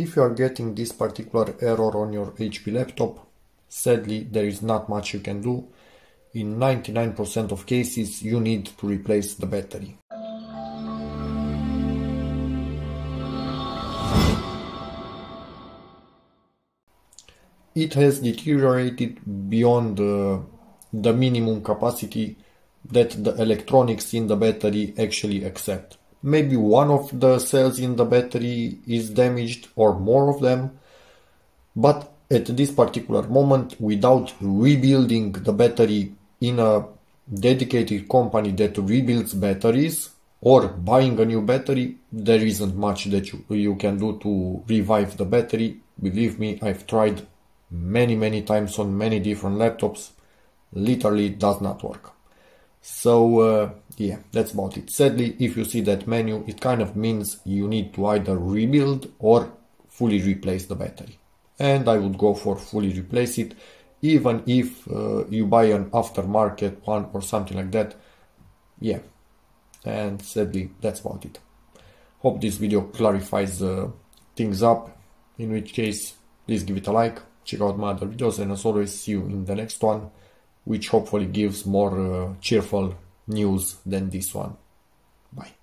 If you are getting this particular error on your HP laptop, sadly there is not much you can do. In 99% of cases you need to replace the battery. It has deteriorated beyond uh, the minimum capacity that the electronics in the battery actually accept maybe one of the cells in the battery is damaged or more of them. But at this particular moment without rebuilding the battery in a dedicated company that rebuilds batteries or buying a new battery there isn't much that you, you can do to revive the battery. Believe me i've tried many many times on many different laptops. Literally does not work. So uh, yeah, that's about it. Sadly, if you see that menu, it kind of means you need to either rebuild or fully replace the battery. And I would go for fully replace it, even if uh, you buy an aftermarket one or something like that. Yeah, and sadly, that's about it. Hope this video clarifies uh, things up, in which case, please give it a like, check out my other videos, and as always, see you in the next one which hopefully gives more uh, cheerful news than this one. Bye.